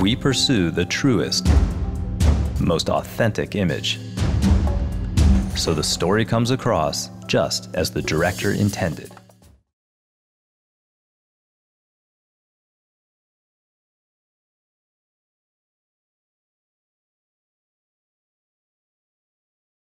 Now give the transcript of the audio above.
we pursue the truest, most authentic image. So the story comes across just as the director intended.